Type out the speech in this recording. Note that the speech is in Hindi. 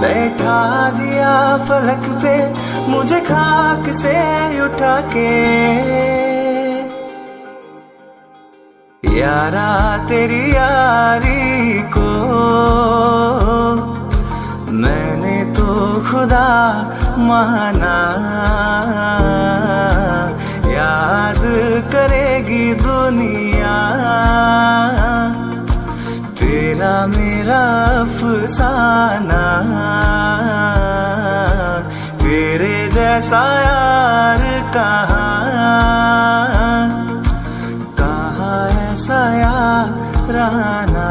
बैठा दिया फलक पे मुझे खाक से उठा के। यारा तेरी यारी को मैंने तो खुदा माना। याद करेगी दुनिया। तेरा मेरा अफसाना। जैसा यार कहाँ? कहाँ ऐसा याराना